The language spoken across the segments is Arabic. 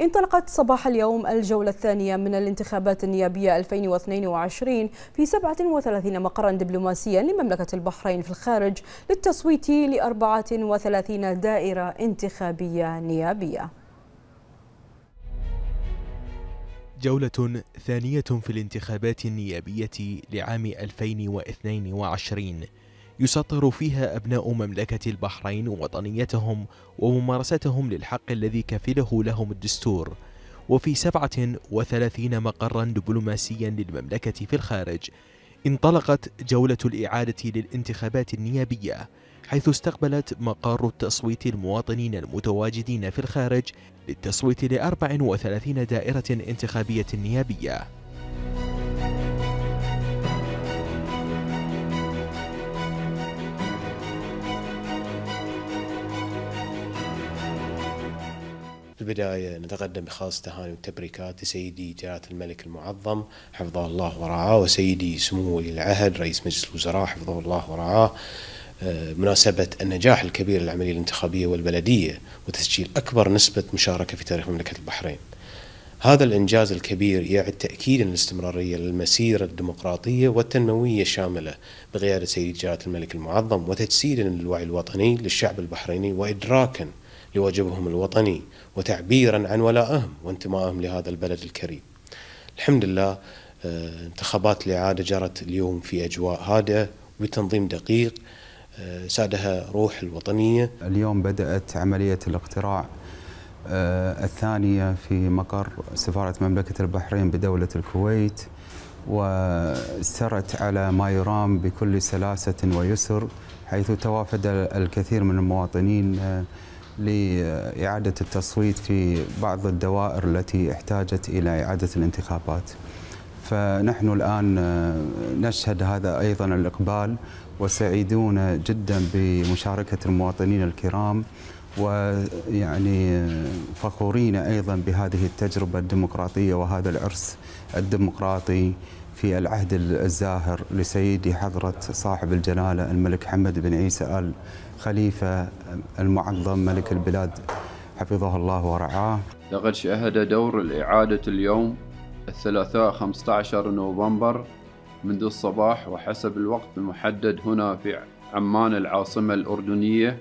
انطلقت صباح اليوم الجولة الثانية من الانتخابات النيابية 2022 في 37 مقرا دبلوماسيا لمملكة البحرين في الخارج للتصويت ل 34 دائرة انتخابية نيابية. جولة ثانية في الانتخابات النيابية لعام 2022 يسطر فيها أبناء مملكة البحرين وطنيتهم وممارستهم للحق الذي كفله لهم الدستور. وفي 37 مقرا دبلوماسيا للمملكة في الخارج انطلقت جولة الإعادة للانتخابات النيابية حيث استقبلت مقار التصويت المواطنين المتواجدين في الخارج للتصويت ل 34 دائرة انتخابية نيابية. في البداية نتقدم بخاص تهاني والتبريكات لسيدي جلالة الملك المعظم حفظه الله ورعاه وسيدي سمو ولي العهد رئيس مجلس الوزراء حفظه الله ورعاه. آه، مناسبة النجاح الكبير للعملية الانتخابية والبلدية وتسجيل أكبر نسبة مشاركة في تاريخ مملكة البحرين. هذا الإنجاز الكبير يعد تأكيدا الاستمرارية للمسيرة الديمقراطية والتنموية الشاملة بقيادة سيدي جلالة الملك المعظم وتجسيدا للوعي الوطني للشعب البحريني وإدراكا لواجبهم الوطني وتعبيرا عن ولائهم وانتمائهم لهذا البلد الكريم. الحمد لله آه، انتخابات الإعادة جرت اليوم في أجواء هادئة وبتنظيم دقيق آه، سادها روح الوطنية اليوم بدأت عملية الاقتراع آه، الثانية في مقر سفارة مملكة البحرين بدولة الكويت وسرت على ما يرام بكل سلاسة ويسر حيث توافد الكثير من المواطنين لإعادة التصويت في بعض الدوائر التي احتاجت إلى إعادة الانتخابات. فنحن الآن نشهد هذا أيضا الإقبال وسعيدون جدا بمشاركة المواطنين الكرام ويعني فخورين أيضا بهذه التجربة الديمقراطية وهذا العرس الديمقراطي. في العهد الزاهر لسيدي حضرة صاحب الجلالة الملك حمد بن عيسى آل خليفة المعظم ملك البلاد حفظه الله ورعاه. لقد شهد دور الإعادة اليوم الثلاثاء 15 نوفمبر منذ الصباح وحسب الوقت المحدد هنا في عمان العاصمة الأردنية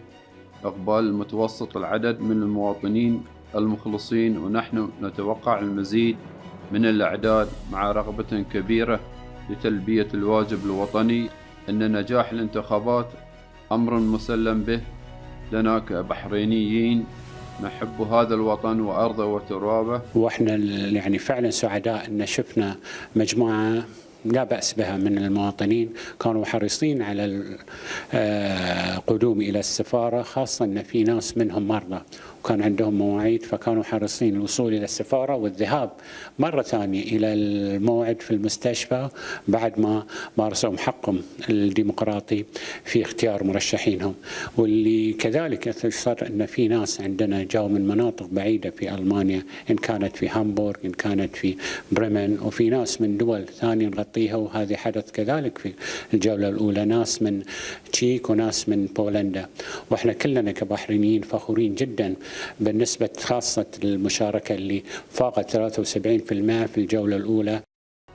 إقبال متوسط العدد من المواطنين المخلصين ونحن نتوقع المزيد من الأعداد مع رغبة كبيرة لتلبية الواجب الوطني أن نجاح الانتخابات أمر مسلم به. لنا كبحرينيين نحب هذا الوطن وأرضه وترابه. وإحنا يعني فعلا سعداء أن شفنا مجموعة لا بأس بها من المواطنين كانوا حريصين على القدوم آه، إلى السفارة خاصة أن في ناس منهم مرضى وكان عندهم مواعيد فكانوا حريصين الوصول إلى السفارة والذهاب مرة ثانية إلى الموعد في المستشفى بعد ما مارسوا حقهم الديمقراطي في اختيار مرشحينهم. واللي كذلك صار أن في ناس عندنا جاوا من مناطق بعيدة في ألمانيا إن كانت في هامبورغ إن كانت في بريمن وفي ناس من دول ثانية نغطيها وهذه حدث كذلك في الجولة الأولى. ناس من تشيك وناس من بولندا. وإحنا كلنا كبحرينيين فخورين جدا بالنسبة خاصة المشاركة اللي فاقت 73% في الجولة الأولى.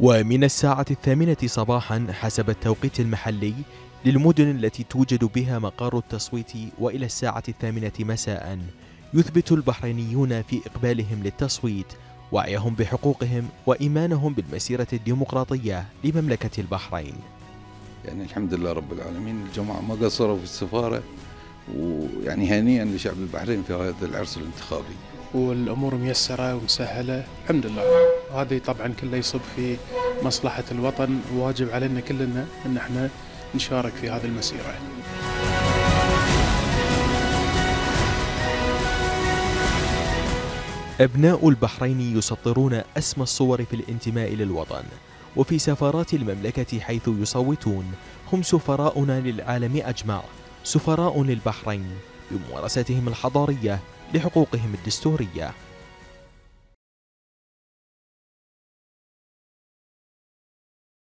ومن الساعة الثامنة صباحا حسب التوقيت المحلي للمدن التي توجد بها مقار التصويت وإلى الساعة الثامنة مساء يثبت البحرينيون في إقبالهم للتصويت وعيهم بحقوقهم وإيمانهم بالمسيرة الديمقراطية لمملكة البحرين. يعني الحمد لله رب العالمين الجماعة ما قصروا في السفارة ويعني هنيئا لشعب البحرين في هذا العرس الانتخابي. والأمور ميسرة ومسهلة الحمد لله. هذه طبعا كله يصب في مصلحة الوطن وواجب علينا كلنا إن إحنا نشارك في هذه المسيرة. أبناء البحرين يسطرون أسمى الصور في الانتماء للوطن وفي سفارات المملكة حيث يصوتون هم سفراؤنا للعالم أجمع سفراء للبحرين بممارستهم الحضارية لحقوقهم الدستورية.